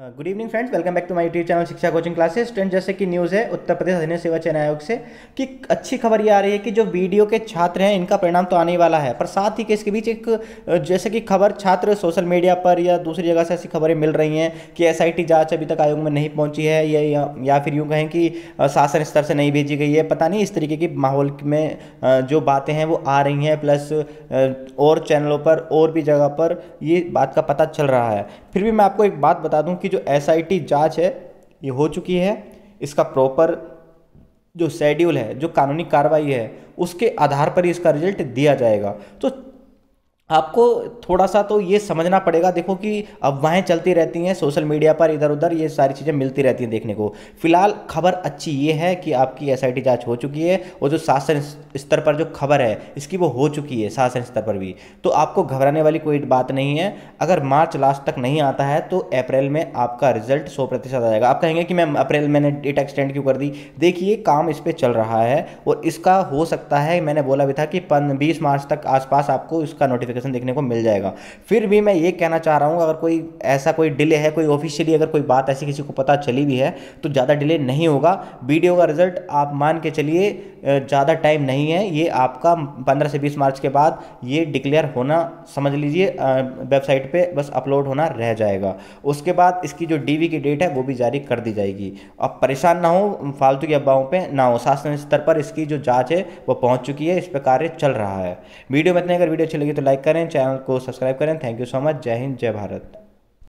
Good evening friends welcome back to my YouTube channel Shiksha coaching classes student जैसे कि news है उत्तर प्रदेश अधीन सेवा चयन आयोग से कि अच्छी खबर ये आ रही है कि जो वीडियो के छात्र हैं इनका परिणाम तो आने वाला है। पर साथ ही कि इसके बीच एक जैसे कि खबर छात्र सोशल मीडिया पर या दूसरी जगह से ऐसी खबरें मिल रही हैं कि एस आई जाँच अभी तक आयोग में नहीं पहुँची है या, या, या फिर यूँ कहें कि शासन स्तर से नहीं भेजी गई है। पता नहीं इस तरीके की माहौल में जो बातें हैं वो आ रही हैं। प्लस और चैनलों पर और भी जगह पर ये बात का पता चल रहा है। फिर भी मैं आपको एक बात बता दूँ कि जो एस जाँच है, ये हो चुकी है। इसका प्रॉपर जो शेड्यूल है, जो कानूनी कार्रवाई है, उसके आधार पर ही इसका रिज़ल्ट दिया जाएगा। तो आपको थोड़ा सा तो ये समझना पड़ेगा, देखो कि अफवाहें चलती रहती हैं सोशल मीडिया पर इधर उधर ये सारी चीज़ें मिलती रहती हैं देखने को। फ़िलहाल खबर अच्छी ये है कि आपकी एस आई जाँच हो चुकी है और जो शासन स्तर पर जो खबर है, इसकी वो हो चुकी है शासन स्तर पर भी। तो आपको घबराने वाली कोई बात नहीं है। अगर मार्च लास्ट तक नहीं आता है तो अप्रैल में आपका रिज़ल्ट सौ प्रतिशत आ जाएगा। आप कहेंगे कि मैम, अप्रैल मैंने डेट एक्सटेंड क्यों कर दी? देखिए, काम इस पर चल रहा है और इसका हो सकता है, मैंने बोला भी था कि बीस मार्च तक आसपास आपको इसका नोटिफिकेशन नोटिफिकेशन देखने को मिल जाएगा। फिर भी मैं ये कहना चाह रहा हूँ, अगर कोई ऐसा कोई डिले है, कोई ऑफिशियली अगर कोई बात ऐसी किसी को पता चली भी है तो ज़्यादा डिले नहीं होगा। वीडियो का रिज़ल्ट आप मान के चलिए ज़्यादा टाइम नहीं है। ये आपका पंद्रह से बीस मार्च के बाद ये डिक्लेयर होना, समझ लीजिए वेबसाइट पे बस अपलोड होना रह जाएगा। उसके बाद इसकी जो डीवी की डेट है, वो भी जारी कर दी जाएगी। अब परेशान ना हो, फालतू की अफवाहों पे ना हो। शासन स्तर पर इसकी जो जाँच है, वो पहुँच चुकी है। इस पर कार्य चल रहा है। वीडियो में इतने, अगर वीडियो अच्छी लगी तो लाइक करें चैनल को सब्सक्राइब करें। Thank you so much. जय हिंद जय भारत।